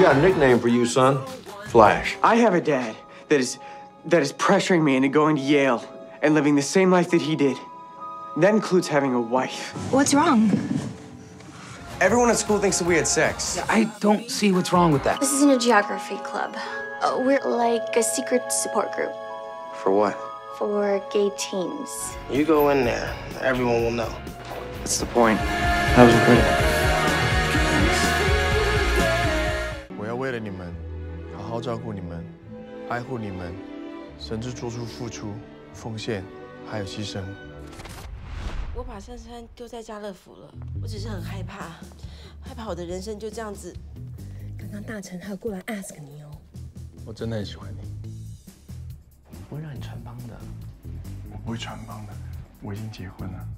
We got a nickname for you, son. Flash. I have a dad that is that is pressuring me into going to Yale and living the same life that he did. That includes having a wife. What's wrong? Everyone at school thinks that we had sex. I don't see what's wrong with that. This isn't a geography club. Uh, we're like a secret support group For what? for gay teens. You go in there, everyone will know. That's the point. That was incredible. 为了你们，好好照顾你们，爱护你们，甚至做出付出、奉献还有牺牲。我把珊珊丢在家乐福了，我只是很害怕，害怕我的人生就这样子。刚刚大臣还有过来 ask 你哦。我真的很喜欢你，我不会让你穿帮的。我不会穿帮的，我已经结婚了。